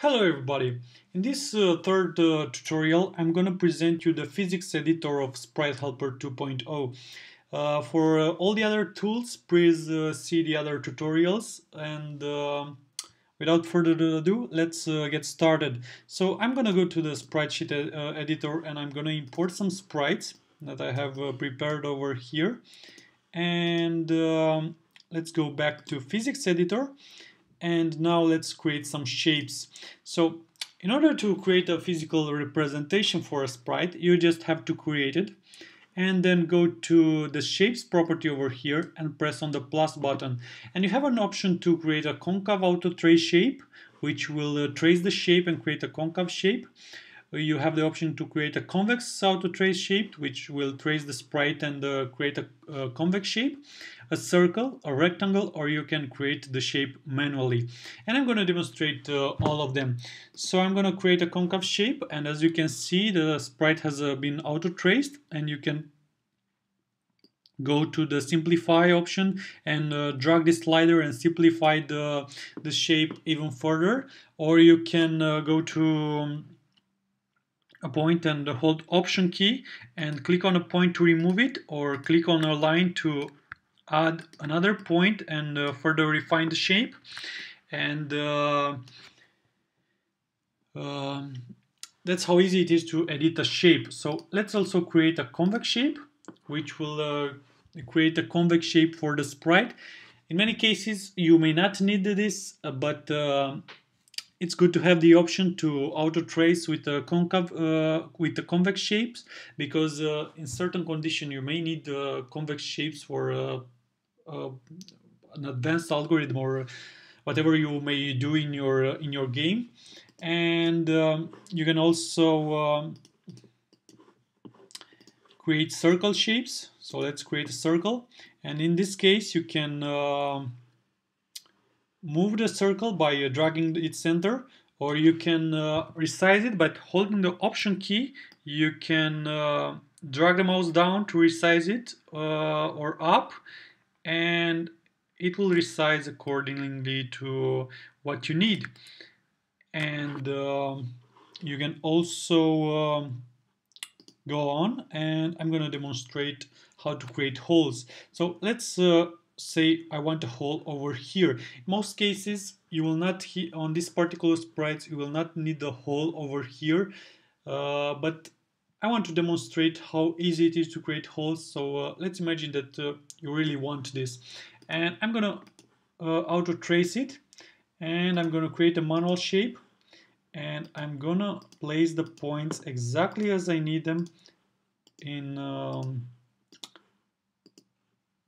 Hello everybody! In this uh, third uh, tutorial I'm going to present you the physics editor of Sprite Helper 2.0. Uh, for uh, all the other tools please uh, see the other tutorials and um, without further ado let's uh, get started. So I'm going to go to the sprite sheet ed editor and I'm going to import some sprites that I have prepared over here and um, let's go back to physics editor and now let's create some shapes. So in order to create a physical representation for a sprite, you just have to create it and then go to the shapes property over here and press on the plus button. And you have an option to create a concave auto trace shape, which will uh, trace the shape and create a concave shape you have the option to create a convex auto trace shape, which will trace the sprite and uh, create a, a, convex shape, a circle, a rectangle, or you can create the shape manually. And I'm going to demonstrate uh, all of them. So I'm going to create a concave shape, and as you can see, the sprite has uh, been auto traced, and you can go to the simplify option and uh, drag the slider and simplify the, the shape even further or you can uh, go to um, a point and hold option key and click on a point to remove it or click on a line to add another point and uh, further refine the shape. And uh, uh, that's how easy it is to edit a shape. So let's also create a convex shape which will uh, create a convex shape for the sprite. In many cases you may not need this uh, but uh, it's good to have the option to auto trace with the concave uh, with the convex shapes because uh, in certain condition you may need uh, convex shapes for uh, uh, an advanced algorithm or whatever you may do in your uh, in your game. And um, you can also um, create circle shapes. So let's create a circle. And in this case you can um, move the circle by uh, dragging its center or you can uh, resize it by holding the option key you can uh, drag the mouse down to resize it uh, or up and it will resize accordingly to what you need. And um, you can also um, go on and I'm going to demonstrate how to create holes. So let's uh, say I want a hole over here. In most cases, you will not, on this particular sprites, you will not need the hole over here, uh, but I want to demonstrate how easy it is to create holes. So uh, let's imagine that uh, you really want this. And I'm gonna uh, auto trace it and I'm gonna create a manual shape and I'm gonna place the points exactly as I need them in um,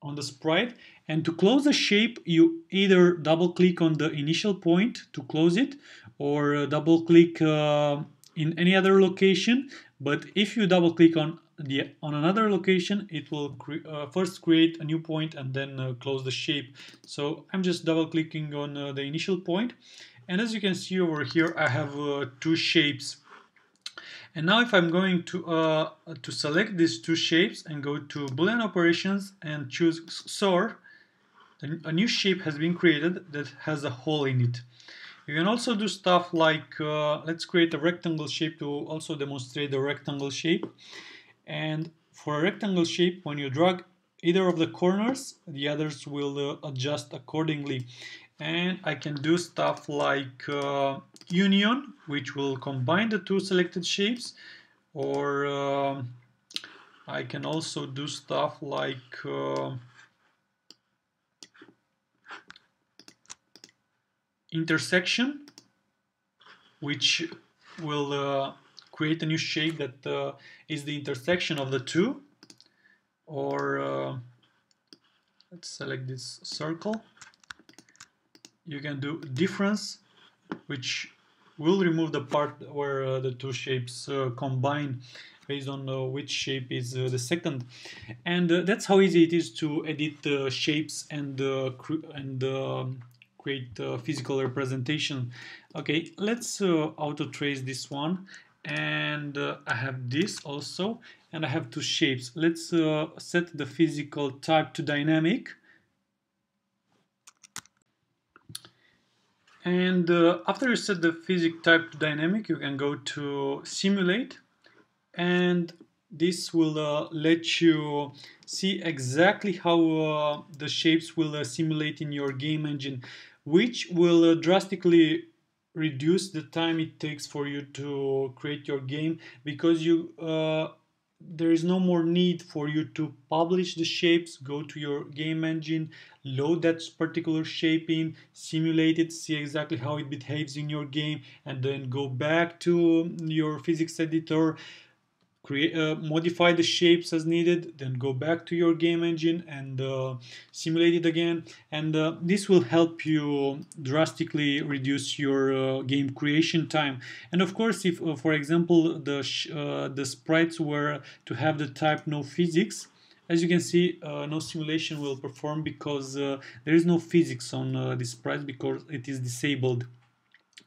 on the sprite and to close the shape you either double click on the initial point to close it or uh, double click uh, in any other location. But if you double click on the on another location it will cre uh, first create a new point and then uh, close the shape. So I'm just double clicking on uh, the initial point. and as you can see over here I have uh, two shapes. And now if I'm going to, uh, to select these two shapes and go to Boolean operations and choose XOR, a new shape has been created that has a hole in it. You can also do stuff like, uh, let's create a rectangle shape to also demonstrate the rectangle shape. And for a rectangle shape, when you drag either of the corners, the others will uh, adjust accordingly and I can do stuff like uh, union which will combine the two selected shapes or uh, I can also do stuff like intersection which will uh, create a new shape that uh, is the intersection of the two. Or uh, let's select this circle. You can do difference which will remove the part where uh, the two shapes uh, combine based on uh, which shape is the second. And that's how easy it is to edit the shapes and and create physical representation. Okay let's auto trace this one. And I have this also and I have two shapes. Let's set the physical type to dynamic. And uh, after you set the physics type to dynamic, you can go to simulate. And this will uh, let you see exactly how uh, the shapes will uh, simulate in your game engine, which will uh, drastically reduce the time it takes for you to create your game because you uh, there is no more need for you to publish the shapes, go to your game engine, load that particular shape in, simulate it, see exactly how it behaves in your game, and then go back to your physics editor, create uh, modify the shapes as needed then go back to your game engine and uh, simulate it again. And uh, this will help you drastically reduce your uh, game creation time. And of course if uh, for example the uh, the sprites were to have the type no physics as you can see no simulation will perform because there is no physics on this sprite because it is disabled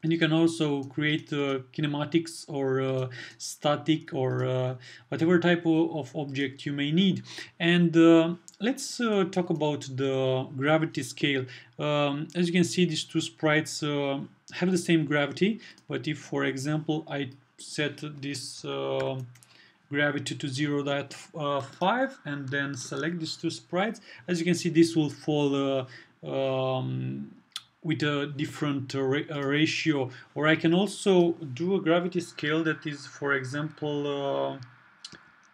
and you can also create uh, kinematics or uh, static or uh, whatever type of, object you may need. And uh, let's uh, talk about the gravity scale. Um, as you can see these two sprites uh, have the same gravity. But if for example I set this gravity to 0.5 and then select these two sprites as you can see this will fall um, with a different uh, ra uh, ratio. Or I can also do a gravity scale that is for example uh,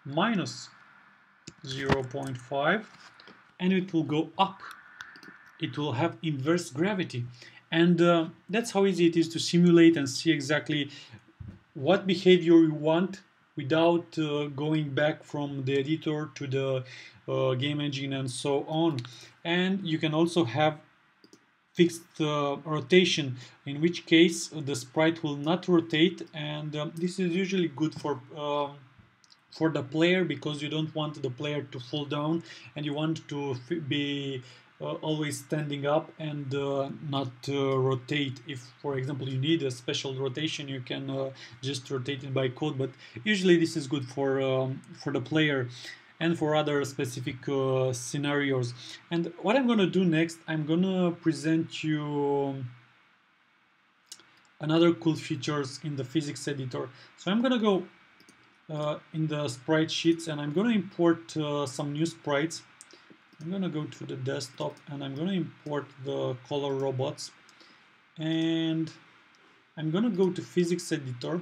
minus 0.5 and it will go up. It will have inverse gravity. And uh, that's how easy it is to simulate and see exactly what behavior you want without uh, going back from the editor to the uh, game engine and so on. And you can also have fixed uh, rotation in which case uh, the sprite will not rotate and um, this is usually good for um, for the player because you don't want the player to fall down and you want to be uh, always standing up and uh, not uh, rotate. If for example you need a special rotation you can uh, just rotate it by code but usually this is good for um, for the player and for other specific uh, scenarios. And what I'm going to do next, I'm going to present you another cool features in the physics editor. So I'm going to go uh, in the sprite sheets and I'm going to import uh, some new sprites. I'm going to go to the desktop and I'm going to import the color robots and I'm going to go to physics editor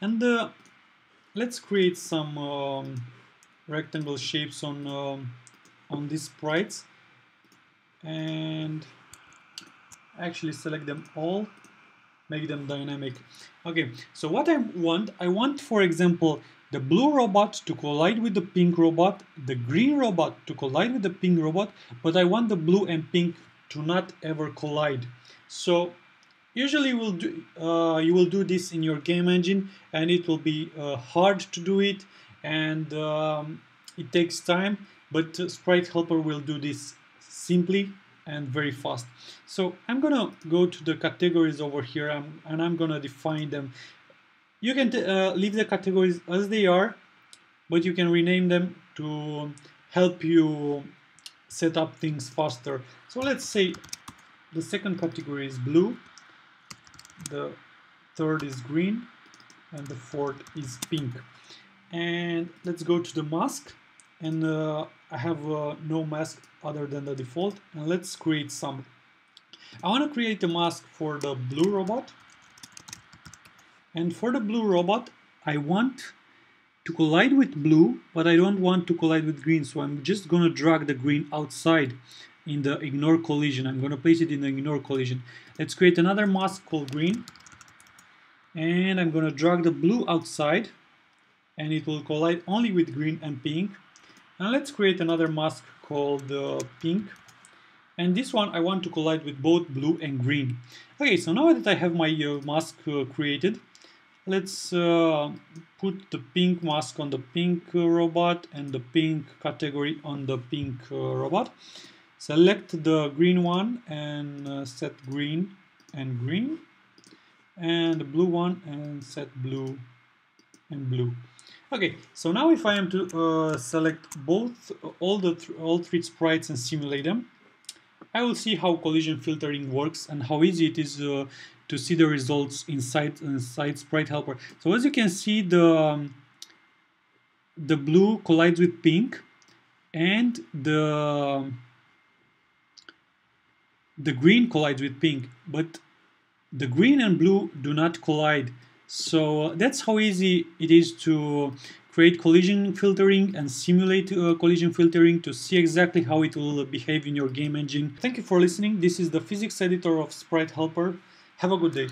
and uh, let's create some um, rectangle shapes on um, on these sprites. And actually select them all make them dynamic. Okay so what I want I want for example the blue robot to collide with the pink robot the green robot to collide with the pink robot but I want the blue and pink to not ever collide. So usually will do uh, you will do this in your game engine and it will be uh, hard to do it and um, it takes time but sprite helper will do this simply and very fast. So I'm gonna go to the categories over here and I'm gonna define them. You can uh, leave the categories as they are but you can rename them to help you set up things faster. So let's say the second category is blue the third is green and the fourth is pink and let's go to the mask. And uh, I have uh, no mask other than the default. And let's create some. I want to create a mask for the blue robot. And for the blue robot I want to collide with blue but I don't want to collide with green. So I'm just gonna drag the green outside in the ignore collision. I'm gonna place it in the ignore collision. Let's create another mask called green. And I'm gonna drag the blue outside and it will collide only with green and pink now let's create another mask called uh, pink. And this one I want to collide with both blue and green. Okay, so now that I have my uh, mask uh, created, let's uh, put the pink mask on the pink uh, robot and the pink category on the pink uh, robot. Select the green one and set green and green. And the blue one and set blue and blue. Okay, so now if I am to uh, select both all the th all three sprites and simulate them, I will see how collision filtering works and how easy it is uh, to see the results inside inside Sprite Helper. So as you can see, the um, the blue collides with pink, and the the green collides with pink, but the green and blue do not collide. So that's how easy it is to create collision filtering and simulate uh, collision filtering to see exactly how it will behave in your game engine. Thank you for listening. This is the physics editor of Sprite Helper. Have a good day.